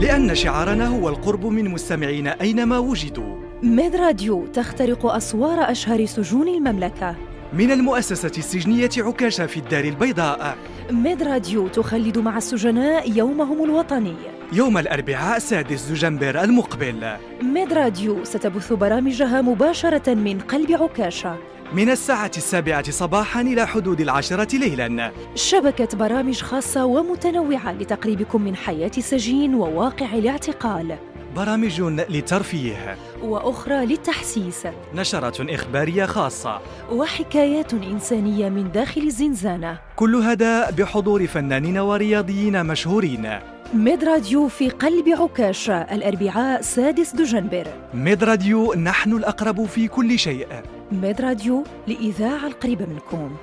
لأن شعارنا هو القرب من مستمعينا أينما وجدوا. ميد راديو تخترق أسوار أشهر سجون المملكة. من المؤسسة السجنية عكاشة في الدار البيضاء. ميد راديو تخلد مع السجناء يومهم الوطني. يوم الأربعاء سادس دجنبر المقبل. ميد راديو ستبث برامجها مباشرة من قلب عكاشة. من الساعة السابعة صباحا إلى حدود العاشرة ليلا. شبكة برامج خاصة ومتنوعة لتقريبكم من حياة السجين وواقع الاعتقال. برامج للترفيه. وأخرى للتحسيس. نشرة إخبارية خاصة. وحكايات إنسانية من داخل الزنزانة كل هذا بحضور فنانين ورياضيين مشهورين. ميد راديو في قلب عكاشة الأربعاء سادس دجنبر. ميد راديو نحن الأقرب في كل شيء. ميد راديو لإذاعة القريبة منكم.